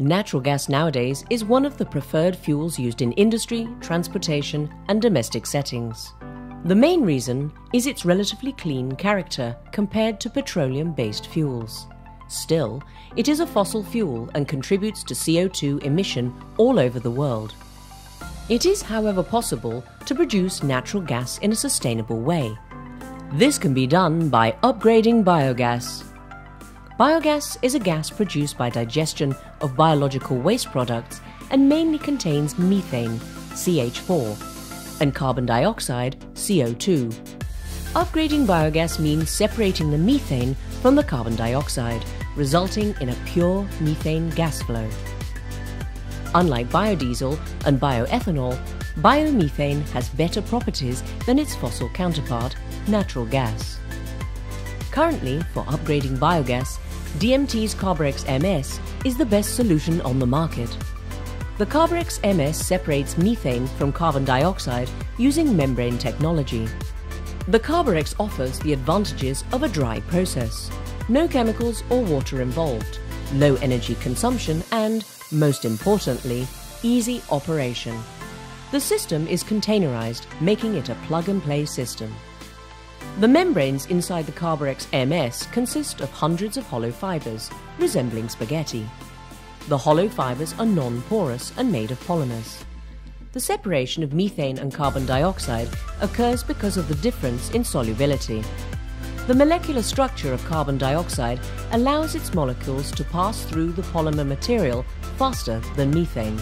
Natural gas nowadays is one of the preferred fuels used in industry, transportation, and domestic settings. The main reason is its relatively clean character compared to petroleum based fuels. Still, it is a fossil fuel and contributes to CO2 emission all over the world. It is, however, possible to produce natural gas in a sustainable way. This can be done by upgrading biogas. Biogas is a gas produced by digestion of biological waste products and mainly contains methane, CH4, and carbon dioxide, CO2. Upgrading biogas means separating the methane from the carbon dioxide, resulting in a pure methane gas flow. Unlike biodiesel and bioethanol, biomethane has better properties than its fossil counterpart, natural gas. Currently, for upgrading biogas, DMT's Carborex MS is the best solution on the market. The Carborex MS separates methane from carbon dioxide using membrane technology. The Carborex offers the advantages of a dry process, no chemicals or water involved, low energy consumption and, most importantly, easy operation. The system is containerized, making it a plug-and-play system. The membranes inside the Carborex MS consist of hundreds of hollow fibres, resembling spaghetti. The hollow fibres are non-porous and made of polymers. The separation of methane and carbon dioxide occurs because of the difference in solubility. The molecular structure of carbon dioxide allows its molecules to pass through the polymer material faster than methane.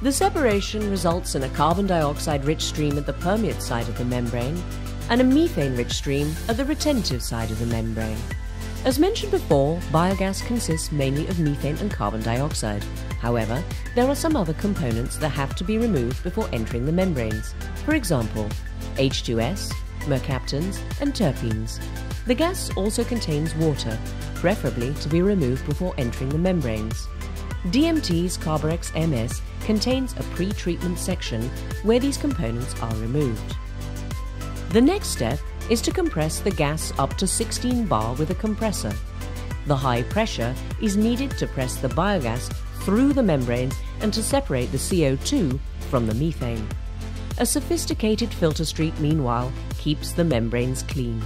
The separation results in a carbon dioxide rich stream at the permeate side of the membrane and a methane-rich stream at the retentive side of the membrane. As mentioned before, biogas consists mainly of methane and carbon dioxide. However, there are some other components that have to be removed before entering the membranes. For example, H2S, mercaptans, and terpenes. The gas also contains water, preferably to be removed before entering the membranes. DMT's Carborex MS contains a pre-treatment section where these components are removed. The next step is to compress the gas up to 16 bar with a compressor. The high pressure is needed to press the biogas through the membranes and to separate the CO2 from the methane. A sophisticated filter street, meanwhile, keeps the membranes clean.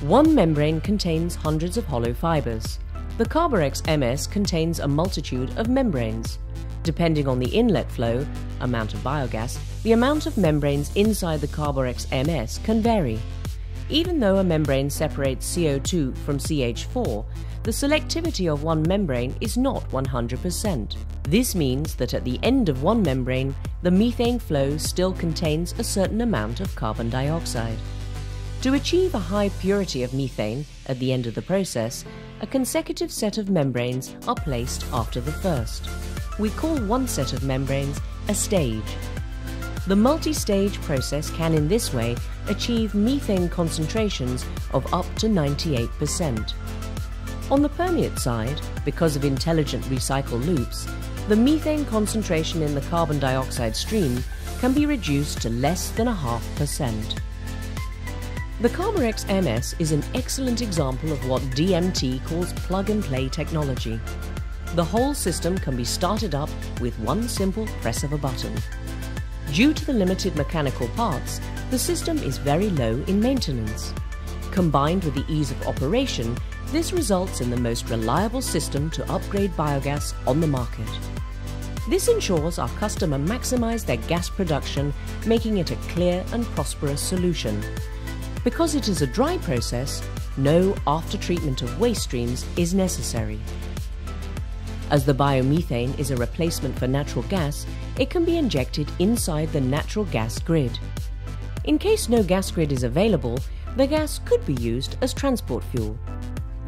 One membrane contains hundreds of hollow fibers. The Carborex MS contains a multitude of membranes. Depending on the inlet flow, amount of biogas, the amount of membranes inside the Carborex MS can vary. Even though a membrane separates CO2 from CH4, the selectivity of one membrane is not 100%. This means that at the end of one membrane, the methane flow still contains a certain amount of carbon dioxide. To achieve a high purity of methane at the end of the process, a consecutive set of membranes are placed after the first we call one set of membranes a stage. The multi-stage process can in this way achieve methane concentrations of up to 98%. On the permeate side, because of intelligent recycle loops, the methane concentration in the carbon dioxide stream can be reduced to less than a half percent. The Carborex MS is an excellent example of what DMT calls plug-and-play technology. The whole system can be started up with one simple press of a button. Due to the limited mechanical parts, the system is very low in maintenance. Combined with the ease of operation, this results in the most reliable system to upgrade biogas on the market. This ensures our customer maximize their gas production, making it a clear and prosperous solution. Because it is a dry process, no after treatment of waste streams is necessary. As the biomethane is a replacement for natural gas, it can be injected inside the natural gas grid. In case no gas grid is available, the gas could be used as transport fuel.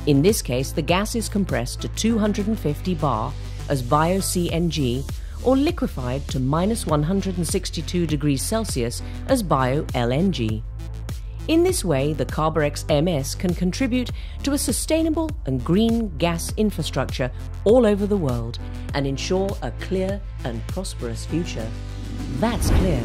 In this case, the gas is compressed to 250 bar as bio-CNG or liquefied to minus 162 degrees Celsius as bio-LNG. In this way, the Carborex MS can contribute to a sustainable and green gas infrastructure all over the world and ensure a clear and prosperous future. That's clear.